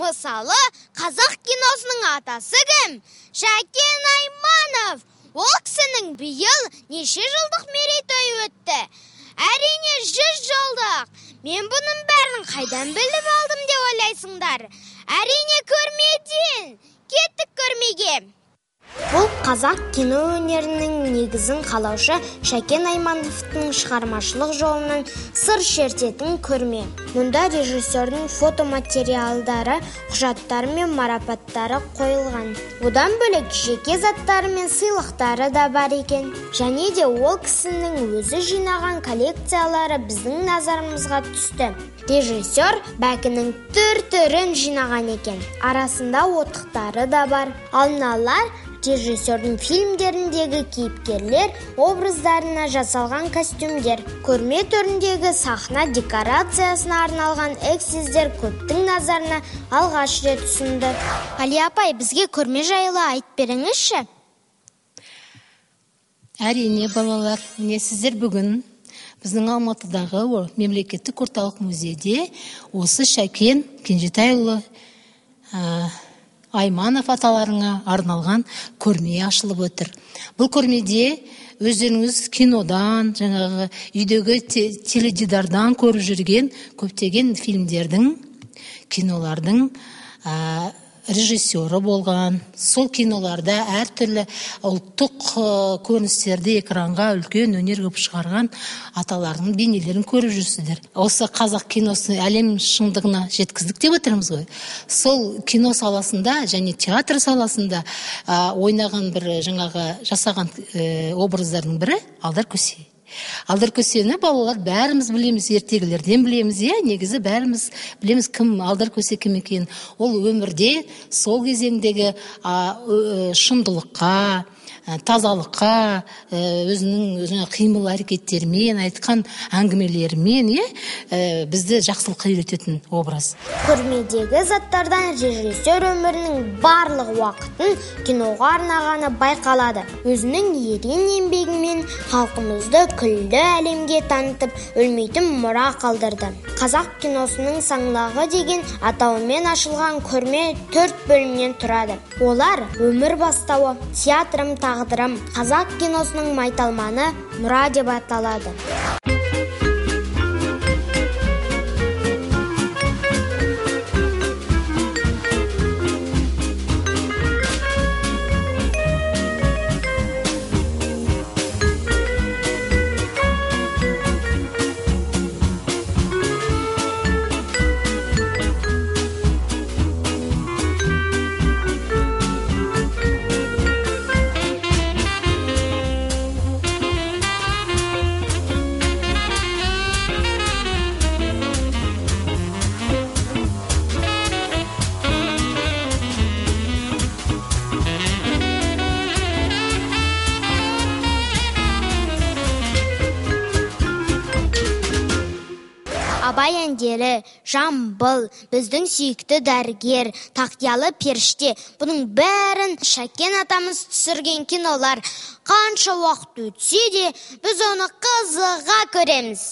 мысалы қазақ киносының атасы кім шәкен айманов ол кісінің биыл неше жылдық мерейтойы өтті? Әрине жүз жылдық. Мен бұның бәрін қайдан біліп алдым деп ойлайсыңдар? Әрине көрмеден кеттік көрмеге. Бұл қазақ кино өнерінің негізін қалаушы шәкен аймановтың шығармашылық жолының сыр шертетін көрме. Мұнда режиссердің фотоматериалдары құжаттары мен марапаттары қойылған. Одан бөлек жеке заттары мен сыйлықтары да бар екен. Және де ол кісінің өзі жинаған коллекциялары біздің назарымызға түсті. Режиссер бәкінің түр түрін жинаған екен. Арасында отықтары да бар. Ал режиссердің фильмдеріндегі кейіпкерлер образдарына жасалған костюмдер көрме түріндегі сахна декорациясына арналған эксіздер көптің назарына алғаш рет ұсынды. Али апай бізге көрме жайлы айтып беріңізші. Әрине балалар міне сіздер бүгін біздің алматыдағы мемлекеттік орталық музейде осы шәкен кенжетайұлы айманов аталарыңа арналған көрме ашылып отыр. Бұл көрмеде өздеріңіз кинодан жаңағы үйдегі теледидардан көріп жүрген көптеген фильмдердің кинолардың режиссері болған. Сол киноларда әртүрлі ұлттық көріністерді экранға үлкен өнер қылып шығарған аталардың бейнелерін көріп жүрсіздер. Осы қазақ киносын әлем шыңдығына жеткіздік деп отырмыз ғой. Сол кино саласында және театр саласында ойнаған бір жаңағы жасаған образдардың бірі алдар көсе алдар көсені балалар бәріміз білеміз ертегілерден білеміз. Иә негізі бәріміз білеміз кім көсе кім екенін ол өмірде сол кезеңдегі шындылыққа тазалыққа ә, өзінің жаңағы қимыл әрекеттерімен айтқан әңгімелерімен иә? Ә, бізді жақсылыққа үйрететін образ. Көрмедегі заттардан режиссер өмірінің барлық уақытын киноға арнағаны байқалады. Өзінің ерен еңбегімен халқымызды күллі әлемге танытып өлмейтін мұра қалдырды. Қазақ киносының саңлағы деген атауымен ашылған көрме төрт бөлімнен тұрады. Олар өмір бастауы театрым тағдырым. Қазақ киносының майталманы мұра деп аталады. Абай әндері жамбыл біздің сүйікті дәрігер тақиялы періште. Бұның бәрін шәкен атамыз түсірген кинолар. Қанша уақыт өтсе де біз оны қызыға көреміз.